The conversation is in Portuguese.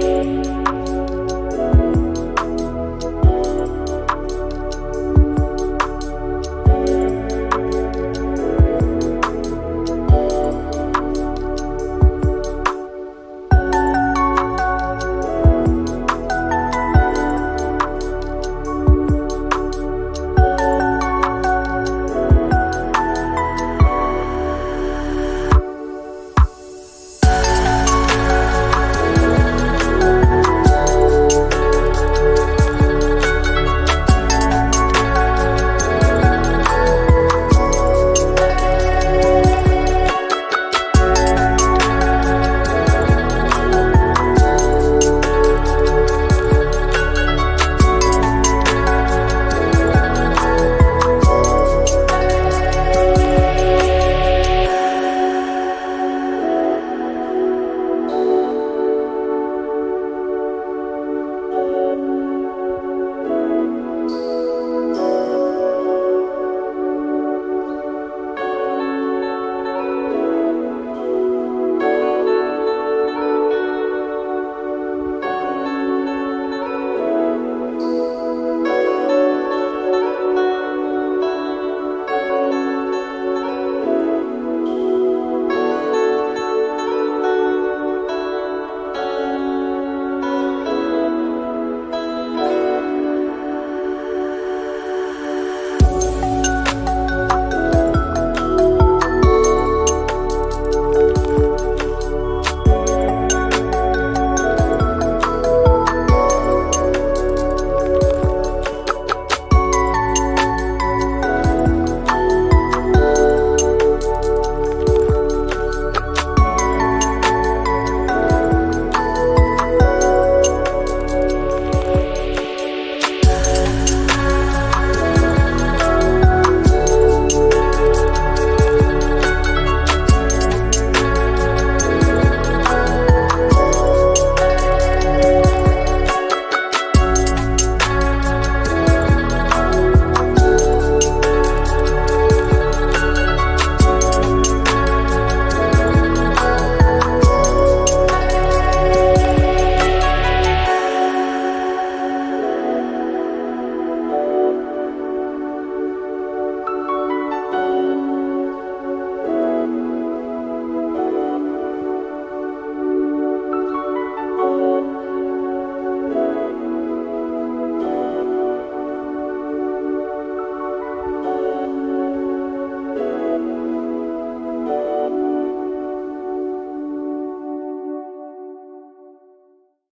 Música